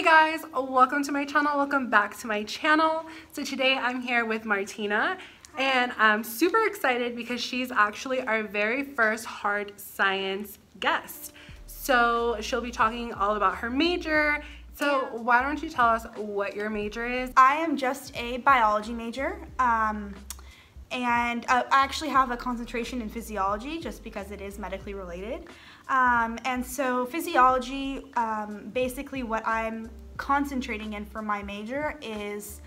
Hey guys, welcome to my channel. Welcome back to my channel. So today I'm here with Martina and I'm super excited because she's actually our very first hard science guest. So she'll be talking all about her major. So why don't you tell us what your major is? I am just a biology major. Um, and uh, I actually have a concentration in physiology just because it is medically related. Um, and so physiology, um, basically what I'm concentrating in for my major is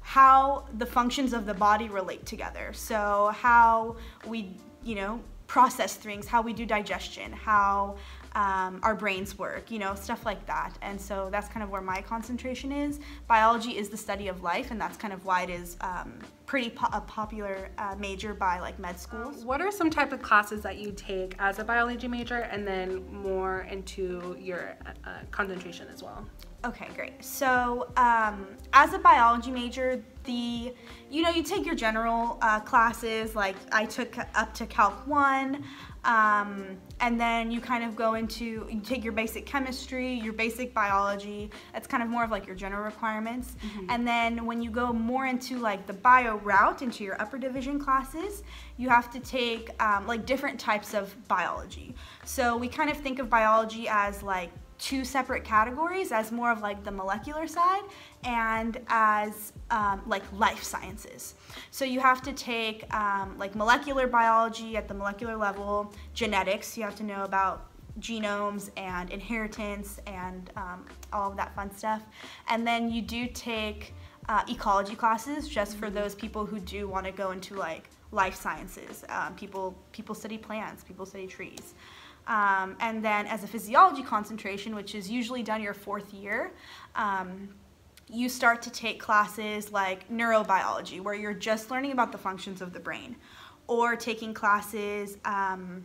how the functions of the body relate together. So how we, you know, process things, how we do digestion, how um, our brains work, you know, stuff like that. And so that's kind of where my concentration is. Biology is the study of life, and that's kind of why it is um, pretty po a popular uh, major by like med schools. What are some type of classes that you take as a biology major and then more into your uh, concentration as well? Okay, great. So um, as a biology major, the, you know, you take your general uh, classes, like I took up to Calc 1, um, and then you kind of go into, you take your basic chemistry, your basic biology, that's kind of more of like your general requirements. Mm -hmm. And then when you go more into like the bio route, into your upper division classes, you have to take um, like different types of biology. So we kind of think of biology as like two separate categories as more of like the molecular side and as um, like life sciences. So you have to take um, like molecular biology at the molecular level, genetics, you have to know about genomes and inheritance and um, all of that fun stuff. And then you do take uh, ecology classes just for those people who do want to go into like life sciences. Um, people, people study plants, people study trees. Um, and then as a physiology concentration, which is usually done your fourth year, um, you start to take classes like neurobiology, where you're just learning about the functions of the brain, or taking classes um,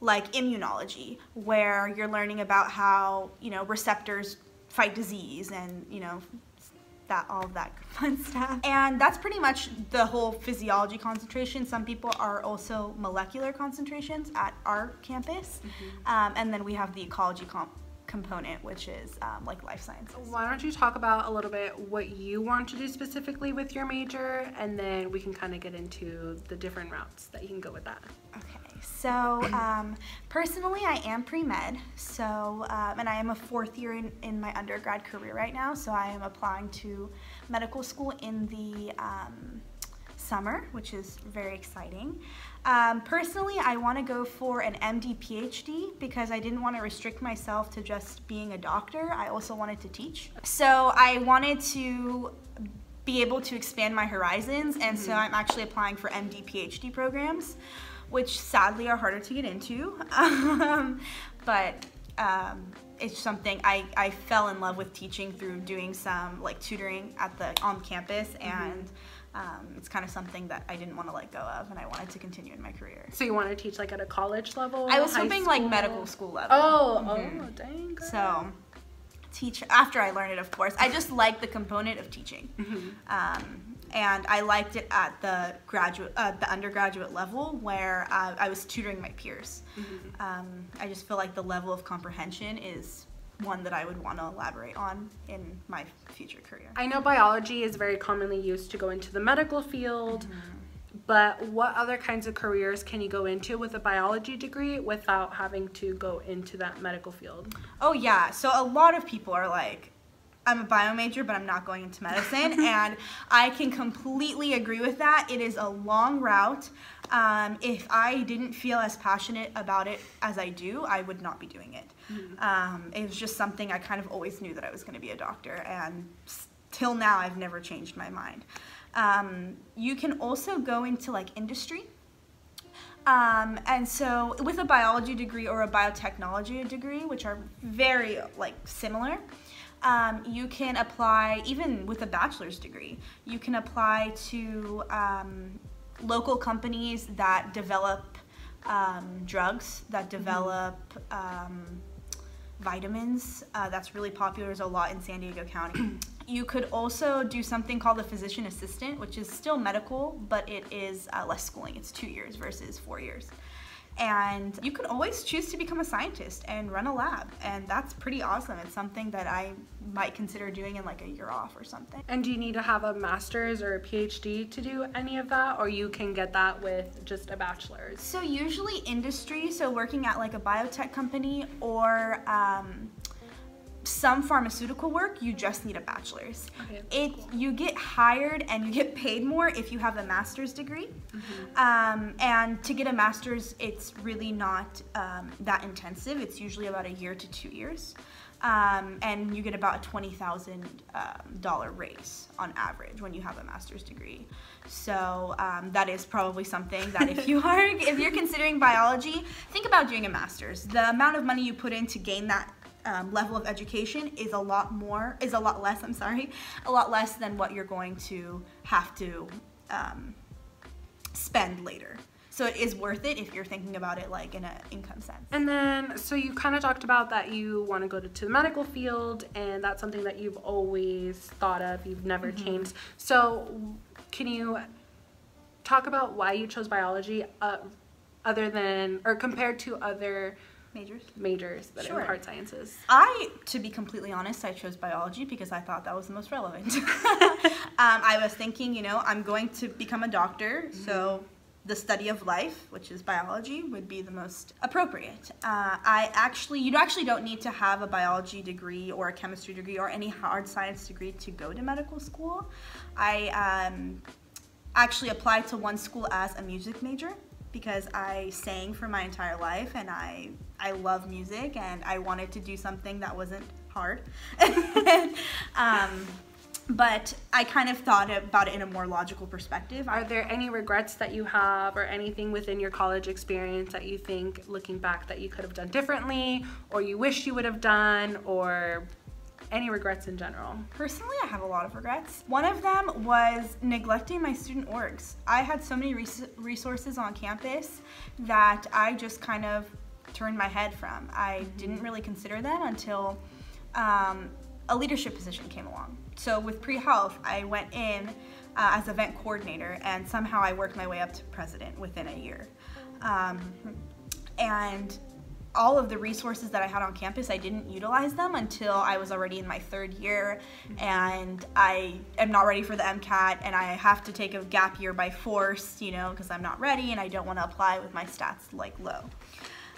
like immunology, where you're learning about how you know receptors fight disease and you know that all of that fun stuff. And that's pretty much the whole physiology concentration. Some people are also molecular concentrations at our campus. Mm -hmm. um, and then we have the ecology comp component, which is um, like life sciences. Why don't you talk about a little bit what you want to do specifically with your major, and then we can kind of get into the different routes that you can go with that. Okay. So um, personally, I am pre-med, so um, and I am a fourth year in, in my undergrad career right now. So I am applying to medical school in the um, summer, which is very exciting. Um, personally, I want to go for an MD PhD because I didn't want to restrict myself to just being a doctor. I also wanted to teach. So I wanted to be able to expand my horizons, and mm -hmm. so mm-hmm. I'm actually applying for MD PhD programs which sadly are harder to get into. Um, but um, it's something I, I fell in love with teaching through doing some like tutoring at the on campus mm-hmm. and um, it's kind of something that I didn't want to let go of and I wanted to continue in my career. So you want to teach like at a college level? I was hoping school? like medical school level. Oh, mm-hmm. oh, dang. Girl. So teach after I learned it, of course. I just like the component of teaching. Mm-hmm. Um, and I liked it at the graduate, uh, the undergraduate level where uh, I was tutoring my peers. Mm-hmm. Um, I just feel like the level of comprehension is one that I would want to elaborate on in my future career. I know biology is very commonly used to go into the medical field. Mm-hmm. But what other kinds of careers can you go into with a biology degree without having to go into that medical field? Oh yeah, so a lot of people are like, I'm a bio major, but I'm not going into medicine. and I can completely agree with that. It is a long route. Um, if I didn't feel as passionate about it as I do, I would not be doing it. Mm. Um, it was just something I kind of always knew that I was going to be a doctor. And till now, I've never changed my mind. Um, you can also go into like industry. Um, and so with a biology degree or a biotechnology degree, which are very like similar, um, you can apply, even with a bachelor's degree, you can apply to um, local companies that develop um, drugs, that mm-hmm. develop um, vitamins. Uh, that's really popular. There's a lot in San Diego County. you could also do something called a physician assistant, which is still medical, but it is uh, less schooling. It's two years versus four years. And you can always choose to become a scientist and run a lab. And that's pretty awesome. It's something that I might consider doing in like a year off or something. And do you need to have a master's or a PhD to do any of that? Or you can get that with just a bachelor's? So usually industry, so working at like a biotech company or um, some pharmaceutical work, you just need a bachelor's. Okay, it you get hired and you get paid more if you have a master's degree. Mm-hmm. Um, and to get a master's, it's really not um, that intensive. It's usually about a year to two years. Um, and you get about a twenty thousand um, dollar raise on average when you have a master's degree. So um, that is probably something that if you are if you're considering biology, think about doing a master's. The amount of money you put in to gain that um, level of education is a lot more is a lot less. I'm sorry, a lot less than what you're going to have to um, spend later. So it is worth it if you're thinking about it like in an income sense. And then, so you kind of talked about that you want to go to, to the medical field, and that's something that you've always thought of, you've never Mm-hmm. changed. So, can you talk about why you chose biology uh, other than, or compared to other Majors. majors that Sure. in hard sciences? I, to be completely honest, I chose biology because I thought that was the most relevant. um, I was thinking, you know, I'm going to become a doctor, so the study of life, which is biology, would be the most appropriate. Uh, I actually, you actually don't need to have a biology degree or a chemistry degree or any hard science degree to go to medical school. I um, actually applied to one school as a music major because I sang for my entire life and I I love music and I wanted to do something that wasn't hard. um, but I kind of thought about it in a more logical perspective. Are there any regrets that you have, or anything within your college experience that you think, looking back, that you could have done differently, or you wish you would have done, or any regrets in general? Personally, I have a lot of regrets. One of them was neglecting my student orgs. I had so many res- resources on campus that I just kind of turned my head from. I didn't really consider them until um, a leadership position came along. So with pre-health, I went in uh, as event coordinator, and somehow I worked my way up to president within a year. Um, and all of the resources that I had on campus, I didn't utilize them until I was already in my third year and I am not ready for the MCAT and I have to take a gap year by force, you know, because I'm not ready and I don't want to apply with my stats like low.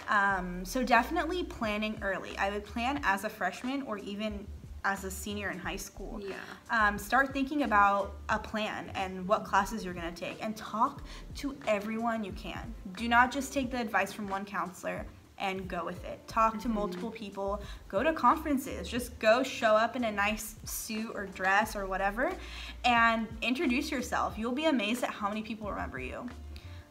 Um, so definitely planning early. I would plan as a freshman or even as a senior in high school. Yeah. Um, start thinking about a plan and what classes you're going to take and talk to everyone you can. Do not just take the advice from one counselor and go with it. Talk to multiple people, go to conferences, just go show up in a nice suit or dress or whatever and introduce yourself. You'll be amazed at how many people remember you.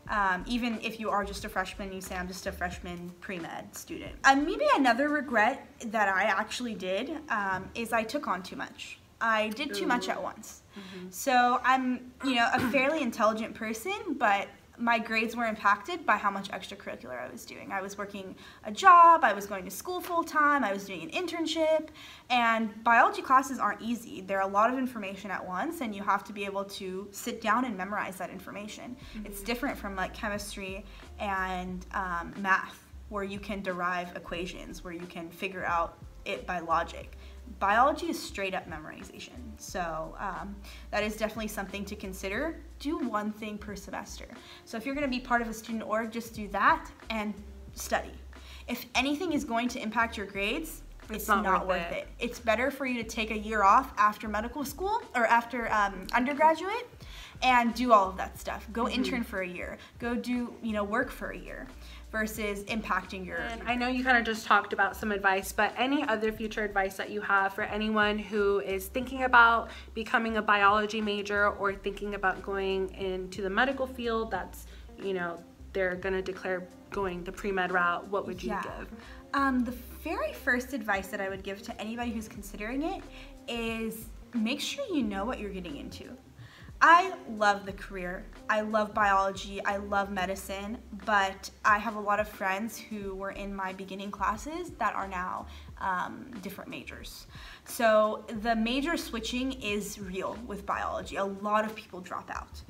Um, even if you are just a freshman, you say I'm just a freshman pre-med student. And maybe another regret that I actually did um, is I took on too much. I did too much at once. So I'm, you know, a fairly intelligent person, but my grades were impacted by how much extracurricular I was doing. I was working a job, I was going to school full time, I was doing an internship, and biology classes aren't easy. They're a lot of information at once, and you have to be able to sit down and memorize that information. It's different from like chemistry and um, math, where you can derive equations, where you can figure out it by logic biology is straight up memorization. So um, that is definitely something to consider. Do one thing per semester. So if you're going to be part of a student org, just do that and study. If anything is going to impact your grades, it's, not not, worth it. it. It's better for you to take a year off after medical school or after um, undergraduate and do all of that stuff. Go intern for a year. Go do you know work for a year versus impacting your And I know you kind of just talked about some advice, but any other future advice that you have for anyone who is thinking about becoming a biology major or thinking about going into the medical field that's, you know, they're going to declare going the pre-med route, what would you give? Um, the very first advice that I would give to anybody who's considering it is make sure you know what you're getting into. I love the career. I love biology. I love medicine, but I have a lot of friends who were in my beginning classes that are now um, different majors. So the major switching is real with biology. A lot of people drop out.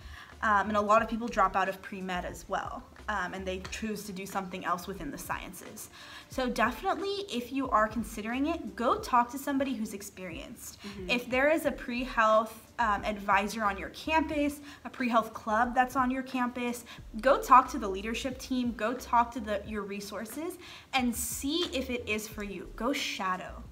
Um, and a lot of people drop out of pre med as well. Um, and they choose to do something else within the sciences. So definitely, if you are considering it, go talk to somebody who's experienced. Mm-hmm. If there is a pre-health um, advisor on your campus, a pre-health club that's on your campus, go talk to the leadership team, go talk to the, your resources, and see if it is for you. Go shadow.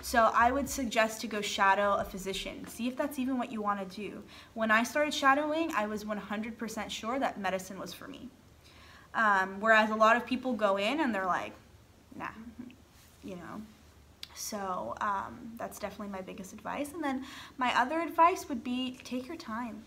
So I would suggest to go shadow a physician. See if that's even what you want to do. When I started shadowing, I was 100% sure that medicine was for me. Um, whereas a lot of people go in and they're like, nah, you know. So um, that's definitely my biggest advice. And then my other advice would be take your time.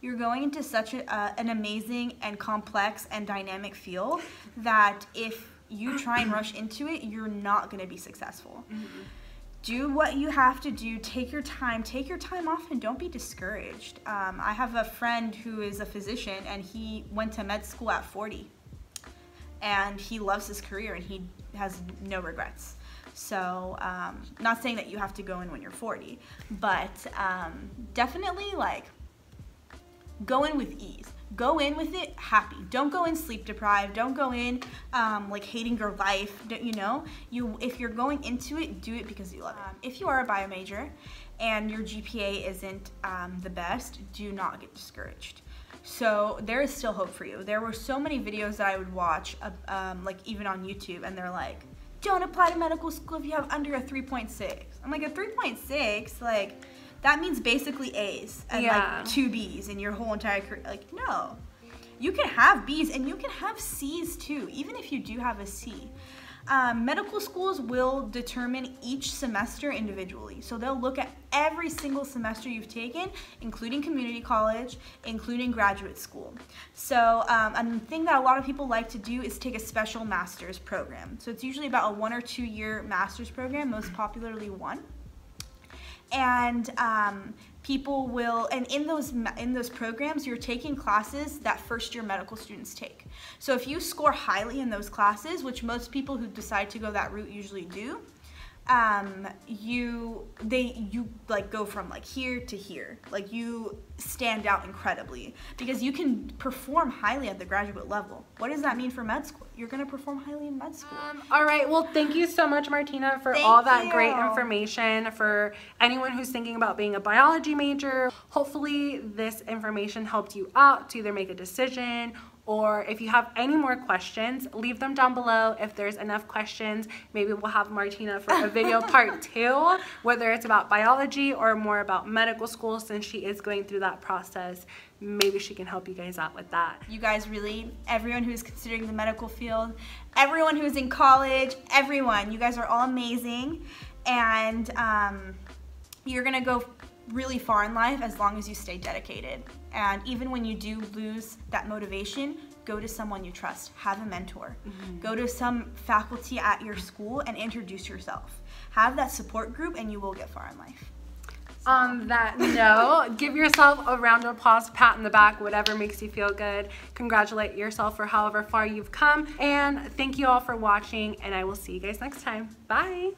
You're going into such a, uh, an amazing and complex and dynamic field that if you try and rush into it, you're not going to be successful. Mm -hmm do what you have to do. Take your time. Take your time off and don't be discouraged. Um, I have a friend who is a physician and he went to med school at 40 and he loves his career and he has no regrets. So, um, not saying that you have to go in when you're 40, but um, definitely like go in with ease go in with it happy. Don't go in sleep deprived. Don't go in um, like hating your life. Don't, you know, you if you're going into it, do it because you love it. Um, if you are a bio major and your GPA isn't um, the best, do not get discouraged. So there is still hope for you. There were so many videos that I would watch, uh, um, like even on YouTube, and they're like, don't apply to medical school if you have under a 3.6. I'm like, a 3.6, like, that means basically A's and yeah. like two B's in your whole entire career. Like, no. You can have B's and you can have C's too, even if you do have a C. Um, medical schools will determine each semester individually. So they'll look at every single semester you've taken, including community college, including graduate school. So um, a thing that a lot of people like to do is take a special master's program. So it's usually about a one or two year master's program, most popularly one and um, people will and in those in those programs you're taking classes that first year medical students take. So if you score highly in those classes which most people who decide to go that route usually do um, you they you like go from like here to here. Like you stand out incredibly because you can perform highly at the graduate level. What does that mean for med school? You're going to perform highly in med school. Um, all right. Well thank you so much martina for thank all that you. great information. For anyone who's thinking about being a biology major hopefully this information helped you out to either make a decision or if you have any more questions, leave them down below. If there's enough questions, maybe we'll have Martina for a video part two, whether it's about biology or more about medical school since she is going through that process. Maybe she can help you guys out with that. You guys really, everyone who's considering the medical field, everyone who's in college, everyone, you guys are all amazing. And um, you're gonna go really far in life as long as you stay dedicated. And even when you do lose that motivation, go to someone you trust. Have a mentor. Mm-hmm. Go to some faculty at your school and introduce yourself. Have that support group and you will get far in life. So. On that note, give yourself a round of applause, pat in the back, whatever makes you feel good. Congratulate yourself for however far you've come. And thank you all for watching, and I will see you guys next time. Bye.